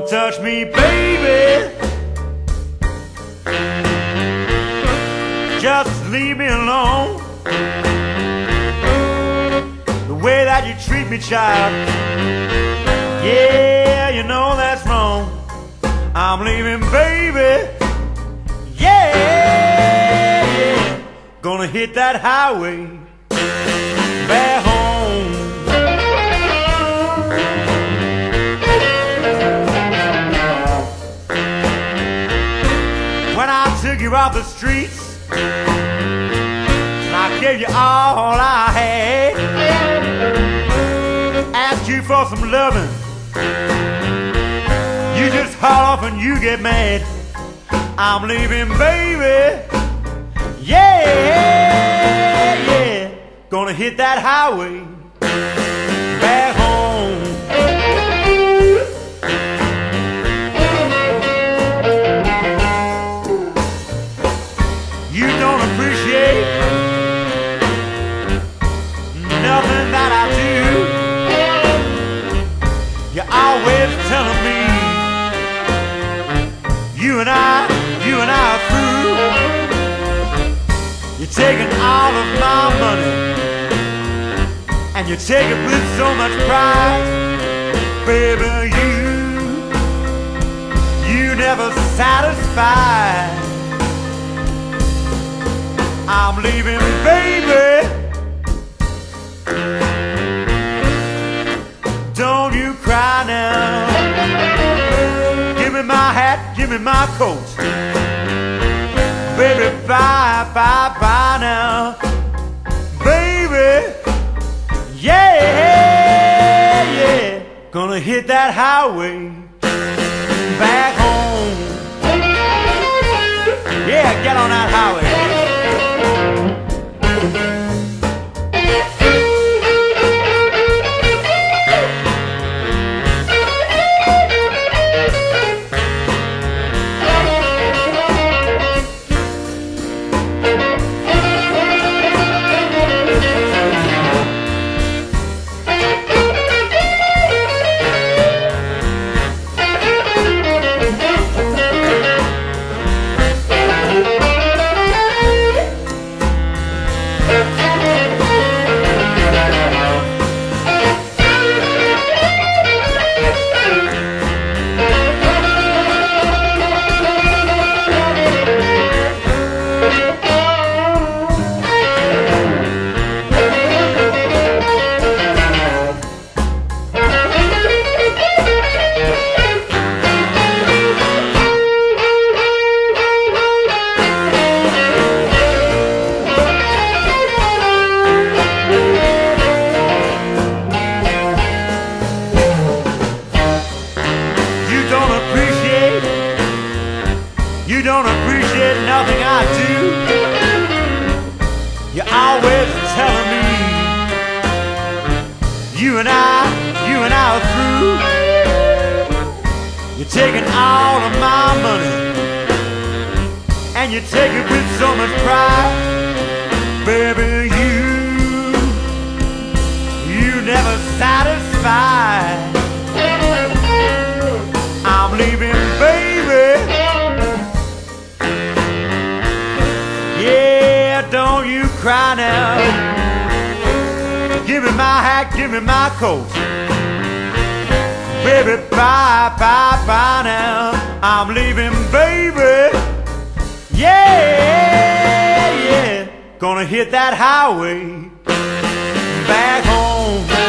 Don't touch me, baby. Just leave me alone. The way that you treat me, child. Yeah, you know that's wrong. I'm leaving, baby. Yeah, yeah. Gonna hit that highway Off the streets, and I gave you all I had, asked you for some loving, you just haul off and you get mad. I'm leaving, baby. Yeah, yeah. Gonna hit that highway taking all of my money and you take it with so much pride, baby. You, you never satisfied. I'm leaving, baby. Don't you cry now. Give me my hat, give me my coat. Bye, bye, bye now. Baby, yeah, yeah. Gonna hit that highway back you don't appreciate nothing I do. You're always telling me, you and I, you and I are through. You're taking all of my money, and you take it with so much pride. Baby, you, you never satisfied. cry now. Give me my hat, give me my coat. Baby, bye, bye, bye now. I'm leaving, baby. Yeah, yeah. Gonna hit that highway back home.